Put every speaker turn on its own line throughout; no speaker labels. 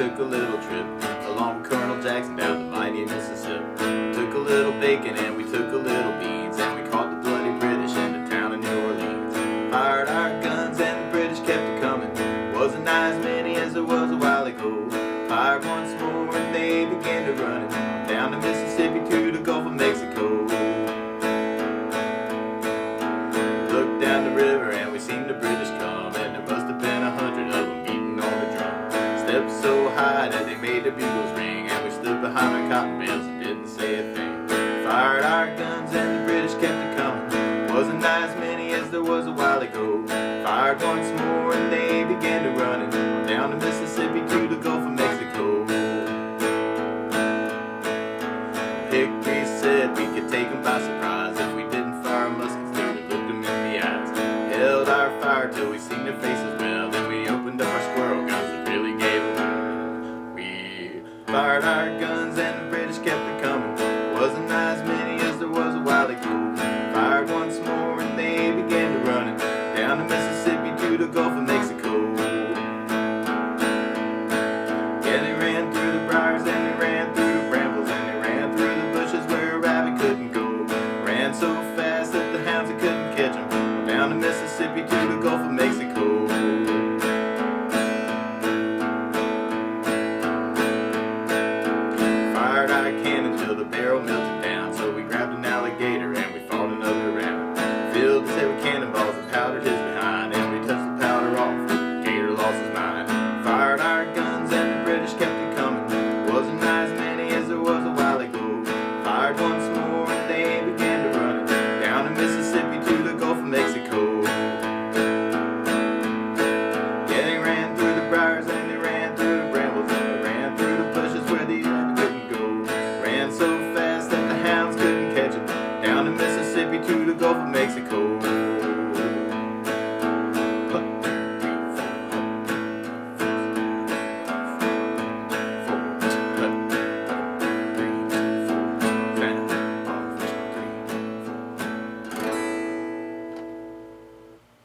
trip along with Colonel Jackson down to mighty Mississippi. Took a little bacon and we took a little beans and we caught the bloody British in the town of New Orleans. Fired our guns and the British kept it coming. Wasn't as many as there was a while ago. Fired once more and they began to run it down the Mississippi to the Gulf High that they made the bugles ring and we stood behind the cotton bales and didn't say a thing. Fired our guns and the British kept it coming. Wasn't as many as there was a while ago. Fired once more and they began to run it down the Mississippi to the Gulf of Mexico. Hickory said we could take them by surprise if we didn't fire muskets till we looked them in the eyes. Held our fire till we seen their faces fired our guns and the British kept it coming. Wasn't as many as there was a while ago. Fired once more and they began to run it down the Mississippi to the Gulf of barrel melted down. So we grabbed an alligator and Mexico.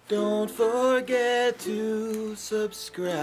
Don't forget to subscribe.